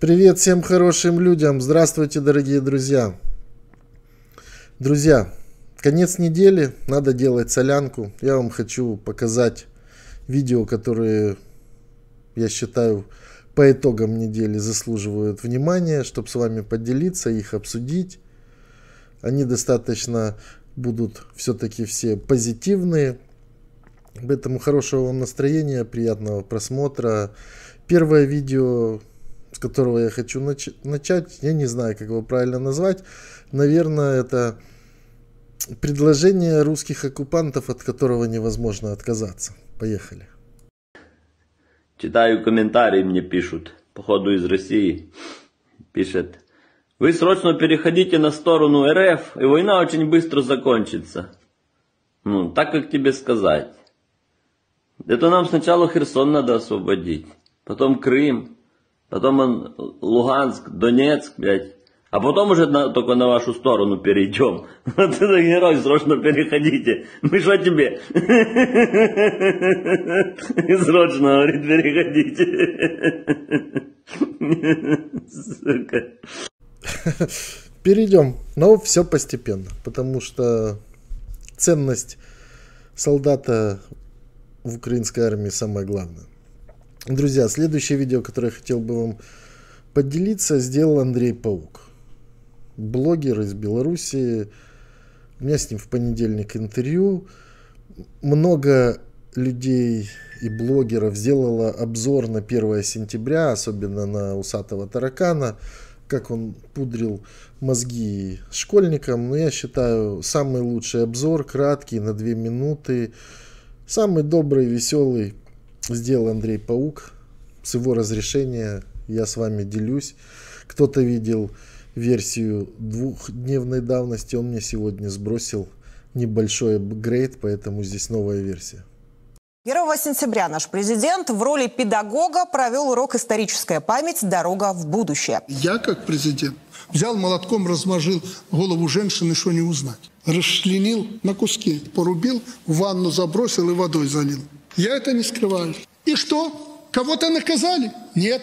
Привет всем хорошим людям. Здравствуйте, дорогие друзья. Друзья, конец недели, надо делать солянку. Я вам хочу показать видео, которые, я считаю, по итогам недели заслуживают внимания, чтобы с вами поделиться, их обсудить. Они достаточно будут все-таки все позитивные. Поэтому хорошего вам настроения, приятного просмотра. Первое видео которого я хочу нач- начать, я не знаю, как его правильно назвать. Наверное, это предложение русских оккупантов, от которого невозможно отказаться. Поехали. Читаю комментарии, мне пишут, походу из России. Пишет, вы срочно переходите на сторону РФ, и война очень быстро закончится. Ну, так как тебе сказать. Это нам сначала Херсон надо освободить, потом Крым, потом он Луганск, Донецк, блядь. А потом уже на, только на вашу сторону перейдем. Вот это герой, срочно переходите. Мы что тебе? Срочно, говорит, переходите. Сука. Перейдем, но все постепенно, потому что ценность солдата в украинской армии самое главное. Друзья, следующее видео, которое я хотел бы вам поделиться, сделал Андрей Паук. Блогер из Беларуси. У меня с ним в понедельник интервью. Много людей и блогеров сделало обзор на 1 сентября, особенно на усатого таракана, как он пудрил мозги школьникам. Но я считаю, самый лучший обзор, краткий, на 2 минуты, самый добрый, веселый сделал Андрей Паук. С его разрешения я с вами делюсь. Кто-то видел версию двухдневной давности, он мне сегодня сбросил небольшой апгрейд, поэтому здесь новая версия. 1 сентября наш президент в роли педагога провел урок «Историческая память. Дорога в будущее». Я, как президент, взял молотком, размажил голову женщины, что не узнать. Расчленил на куски, порубил, в ванну забросил и водой залил. Я это не скрываю. И что? Кого-то наказали? Нет.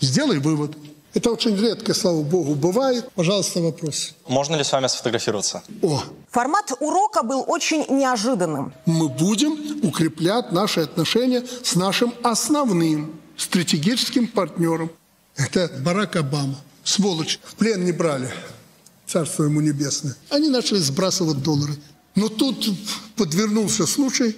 Сделай вывод. Это очень редко, слава богу, бывает. Пожалуйста, вопрос. Можно ли с вами сфотографироваться? О, Формат урока был очень неожиданным. мы будем укреплять наши отношения с нашим основным стратегическим партнером. Это Барак Обама. Сволочь, в плен не брали. Царство ему небесное. Они начали сбрасывать доллары. Но тут подвернулся случай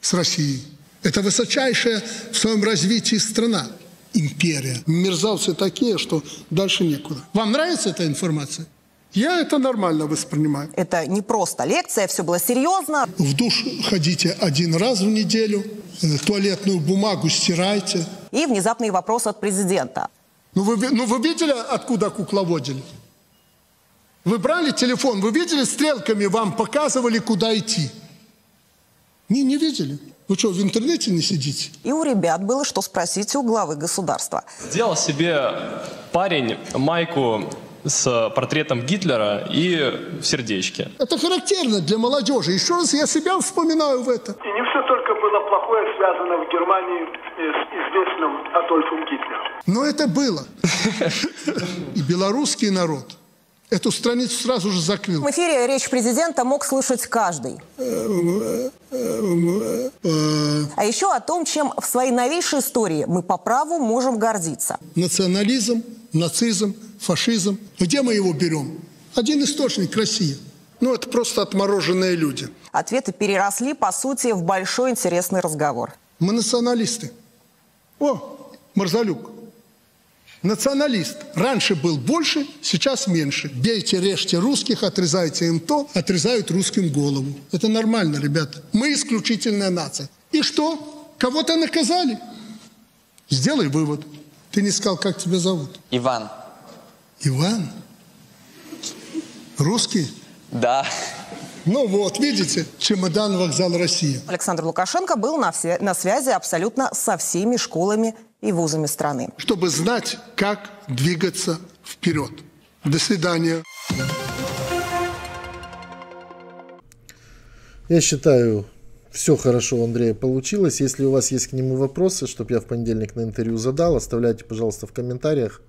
с Россией. Это высочайшая в своем развитии страна. Империя. Мерзавцы такие, что дальше некуда. Вам нравится эта информация? Я это нормально воспринимаю. Это не просто лекция, все было серьезно. В душ ходите один раз в неделю, э, туалетную бумагу стирайте. И внезапный вопрос от президента. Ну вы, ну вы видели, откуда кукловодили? Вы брали телефон, вы видели, стрелками вам показывали, куда идти? Не, не видели. Вы что, в интернете не сидите? И у ребят было что спросить у главы государства. Сделал себе парень майку с портретом Гитлера и в сердечке. Это характерно для молодежи. Еще раз я себя вспоминаю в это. И не все только было плохое связано в Германии с известным Адольфом Гитлером. Но это было. И белорусский народ эту страницу сразу же закрыл. В эфире речь президента мог слышать каждый. А еще о том, чем в своей новейшей истории мы по праву можем гордиться. Национализм, нацизм, фашизм. Где мы его берем? Один источник – Россия. Ну, это просто отмороженные люди. Ответы переросли, по сути, в большой интересный разговор. Мы националисты. О, Марзалюк. Националист. Раньше был больше, сейчас меньше. Бейте, режьте русских, отрезайте им то, отрезают русским голову. Это нормально, ребята. Мы исключительная нация. И что? Кого-то наказали? Сделай вывод. Ты не сказал, как тебя зовут? Иван. Иван? Русский? Да. Ну вот, видите, чемодан вокзал России. Александр Лукашенко был на, вся- на связи абсолютно со всеми школами и вузами страны. чтобы знать, как двигаться вперед. До свидания. Я считаю, все хорошо у Андрея получилось. Если у вас есть к нему вопросы, чтобы я в понедельник на интервью задал, оставляйте, пожалуйста, в комментариях.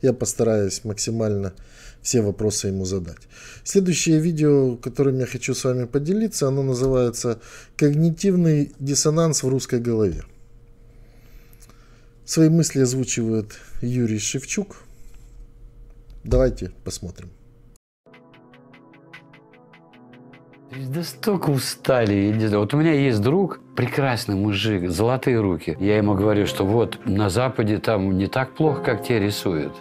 Я постараюсь максимально все вопросы ему задать. Следующее видео, которым я хочу с вами поделиться, оно называется «Когнитивный диссонанс в русской голове». Свои мысли озвучивает Юрий Шевчук. Давайте посмотрим. Да столько устали, я не знаю. Вот у меня есть друг, прекрасный мужик, золотые руки. Я ему говорю, что вот на Западе там не так плохо, как те рисуют.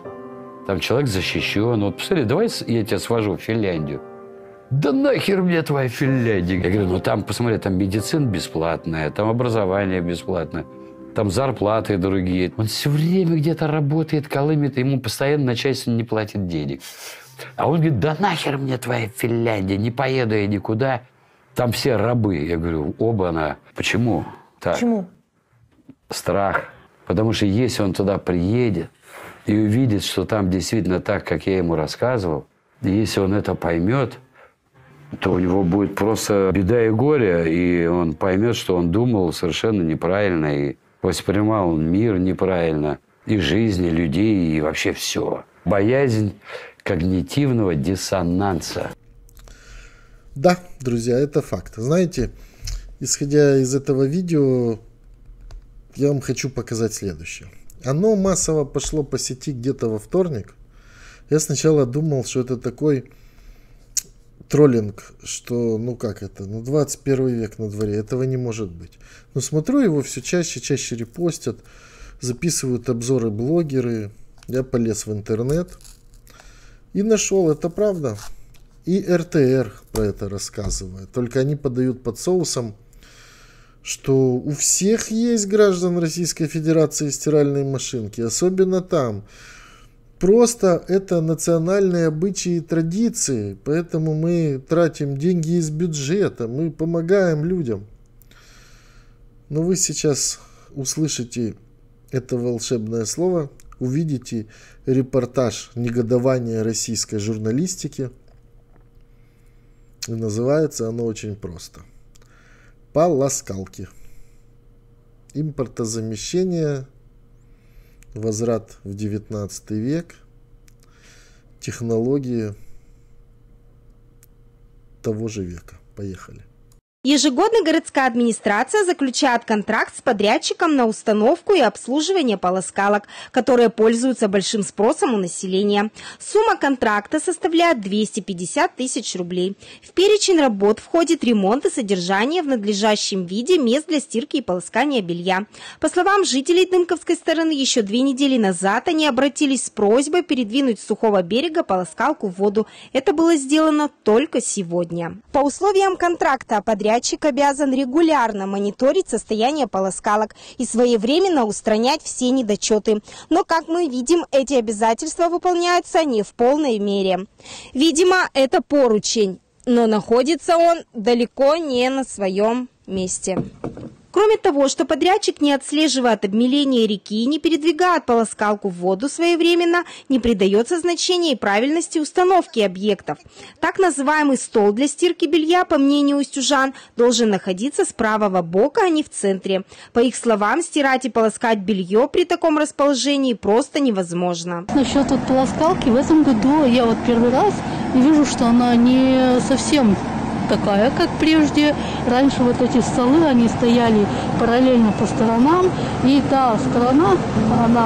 Там человек защищен. Вот посмотри, давай я тебя свожу в Финляндию. Да нахер мне твоя Финляндия? Я говорю, ну там, посмотри, там медицина бесплатная, там образование бесплатное, там зарплаты другие. Он все время где-то работает, колымет, ему постоянно начальство не платит денег. А он говорит, да нахер мне твоя Финляндия, не поеду я никуда. Там все рабы. Я говорю, оба-на. Почему? Так. Почему? Страх. Потому что если он туда приедет и увидит, что там действительно так, как я ему рассказывал, если он это поймет, то у него будет просто беда и горе, и он поймет, что он думал совершенно неправильно, и воспринимал мир неправильно, и жизнь, и людей, и вообще все. Боязнь когнитивного диссонанса. Да, друзья, это факт. Знаете, исходя из этого видео, я вам хочу показать следующее. Оно массово пошло по сети где-то во вторник. Я сначала думал, что это такой троллинг, что, ну как это, ну 21 век на дворе, этого не может быть. Но смотрю, его все чаще, чаще репостят, записывают обзоры блогеры. Я полез в интернет, и нашел, это правда. И РТР про это рассказывает. Только они подают под соусом, что у всех есть граждан Российской Федерации стиральные машинки. Особенно там. Просто это национальные обычаи и традиции. Поэтому мы тратим деньги из бюджета. Мы помогаем людям. Но вы сейчас услышите это волшебное слово увидите репортаж негодования российской журналистики. И называется оно очень просто. Полоскалки. Импортозамещение, возврат в 19 век, технологии того же века. Поехали. Ежегодно городская администрация заключает контракт с подрядчиком на установку и обслуживание полоскалок, которые пользуются большим спросом у населения. Сумма контракта составляет 250 тысяч рублей. В перечень работ входит ремонт и содержание в надлежащем виде мест для стирки и полоскания белья. По словам жителей Дымковской стороны, еще две недели назад они обратились с просьбой передвинуть с сухого берега полоскалку в воду. Это было сделано только сегодня. По условиям контракта подрядчик подрядчик обязан регулярно мониторить состояние полоскалок и своевременно устранять все недочеты. Но, как мы видим, эти обязательства выполняются не в полной мере. Видимо, это поручень, но находится он далеко не на своем месте. Кроме того, что подрядчик не отслеживает обмеление реки, не передвигает полоскалку в воду своевременно, не придается значения и правильности установки объектов. Так называемый стол для стирки белья, по мнению устюжан, должен находиться с правого бока, а не в центре. По их словам, стирать и полоскать белье при таком расположении просто невозможно. Насчет вот полоскалки в этом году я вот первый раз вижу, что она не совсем такая, как прежде. Раньше вот эти столы, они стояли параллельно по сторонам, и та сторона, она,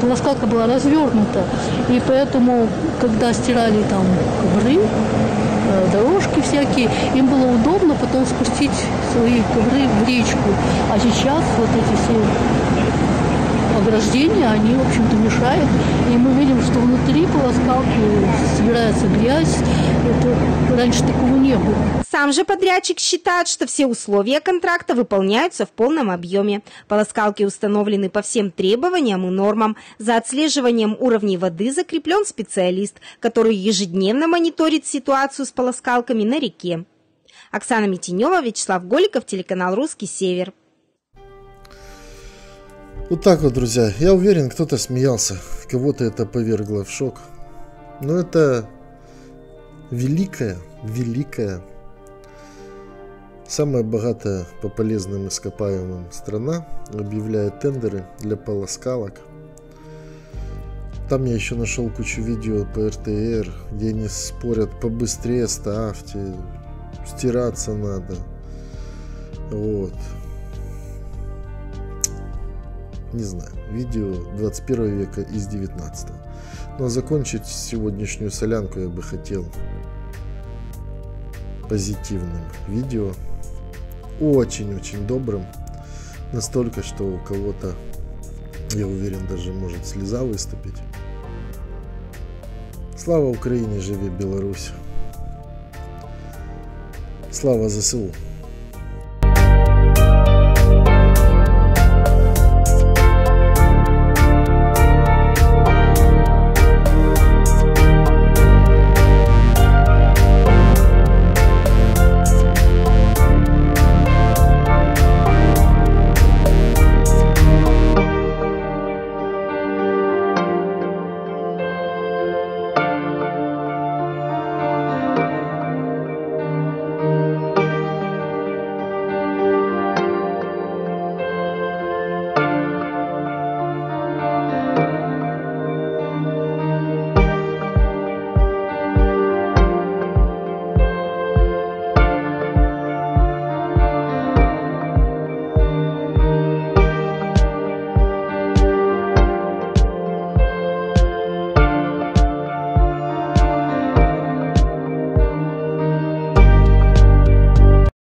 плоскалка была развернута, и поэтому, когда стирали там ковры, э, дорожки всякие, им было удобно потом спустить свои ковры в речку. А сейчас вот эти все ограждения, они, в общем-то, мешают. И мы видим, что внутри полоскалки собирается грязь. Это раньше такого не было. Сам же подрядчик считает, что все условия контракта выполняются в полном объеме. Полоскалки установлены по всем требованиям и нормам. За отслеживанием уровней воды закреплен специалист, который ежедневно мониторит ситуацию с полоскалками на реке. Оксана Митинева, Вячеслав Голиков, телеканал «Русский север». Вот так вот, друзья. Я уверен, кто-то смеялся, кого-то это повергло в шок. Но это великая, великая Самая богатая по полезным ископаемым страна объявляет тендеры для полоскалок. Там я еще нашел кучу видео по РТР, где они спорят побыстрее ставьте, стираться надо. Вот. Не знаю, видео 21 века из 19. Но закончить сегодняшнюю солянку я бы хотел позитивным видео. Очень-очень добрым. Настолько, что у кого-то, я уверен, даже может слеза выступить. Слава Украине, живи Беларусь. Слава ЗСУ.